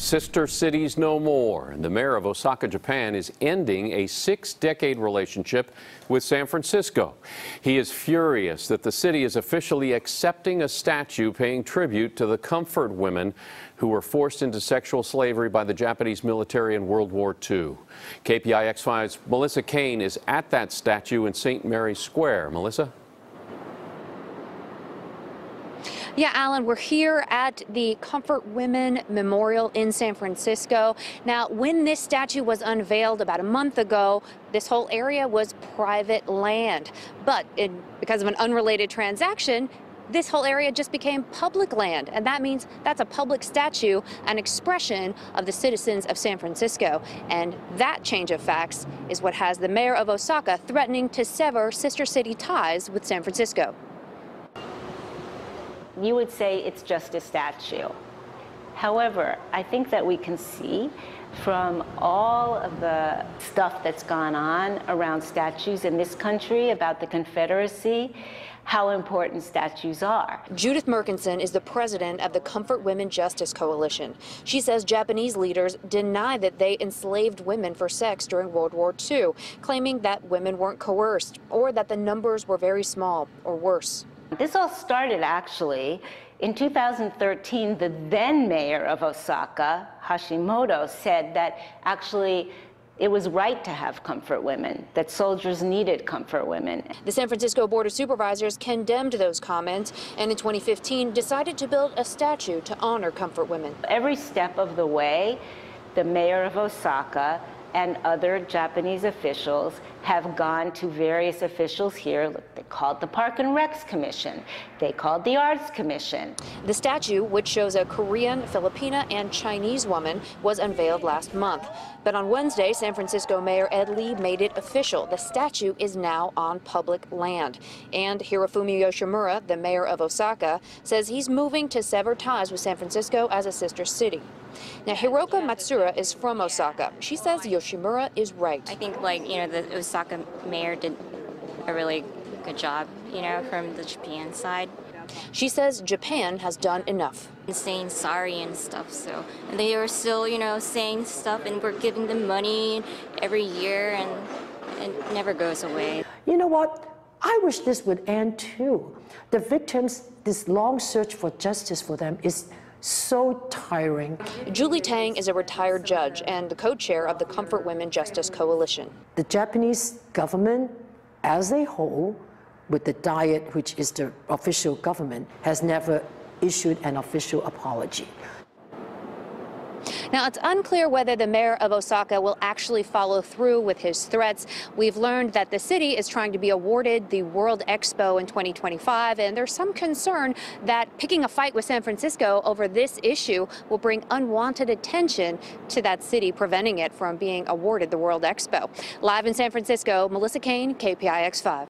Sister Cities No More. And the mayor of Osaka, Japan is ending a six decade relationship with San Francisco. He is furious that the city is officially accepting a statue paying tribute to the comfort women who were forced into sexual slavery by the Japanese military in World War II. KPIX 5's Melissa Caen is at that statue in St. Mary's Square. Melissa? Yeah, Alan, we're here at the Comfort Women Memorial in San Francisco. Now, when this statue was unveiled about a month ago, this whole area was private land. But because of an unrelated transaction, this whole area just became public land, and that means that's a public statue, an expression of the citizens of San Francisco. And that change of facts is what has the mayor of Osaka threatening to sever sister city ties with San Francisco you would say it's just a statue. However, I think that we can see from all of the stuff that's gone on around statues in this country about the Confederacy, how important statues are. Judith Mirkinson is the president of the Comfort Women Justice Coalition. She says Japanese leaders deny that they enslaved women for sex during World War II, claiming that women weren't coerced or that the numbers were very small or worse. This all started actually in 2013. The then mayor of Osaka, Hashimoto, said that actually it was right to have comfort women, that soldiers needed comfort women. The San Francisco Board of Supervisors condemned those comments and in 2015 decided to build a statue to honor comfort women. Every step of the way, the mayor of Osaka and other Japanese officials have gone to various officials here. They called the Park and Recs Commission. They called the Arts Commission. The statue, which shows a Korean, Filipina, and Chinese woman, was unveiled last month. But on Wednesday, San Francisco Mayor Ed Lee made it official. The statue is now on public land. And Hirofumi Yoshimura, the mayor of Osaka, says he's moving to sever ties with San Francisco as a sister city. Now, Hiroka Matsura is from Osaka. She says Yoshimura is right. I think, like, you know, the Osaka mayor did a really good job, you know, from the Japan side. She says Japan has done enough. And saying sorry and stuff, so. And they are still, you know, saying stuff, and we're giving them money every year, and it never goes away. You know what? I wish this would end too. The victims, this long search for justice for them is so tiring. Julie Tang is a retired judge and the co-chair of the Comfort Women Justice Coalition. The Japanese government as a whole, with the Diet, which is the official government, has never issued an official apology. Now, it's unclear whether the mayor of Osaka will actually follow through with his threats. We've learned that the city is trying to be awarded the World Expo in 2025, and there's some concern that picking a fight with San Francisco over this issue will bring unwanted attention to that city, preventing it from being awarded the World Expo. Live in San Francisco, Melissa Caen, KPIX 5.